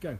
Go.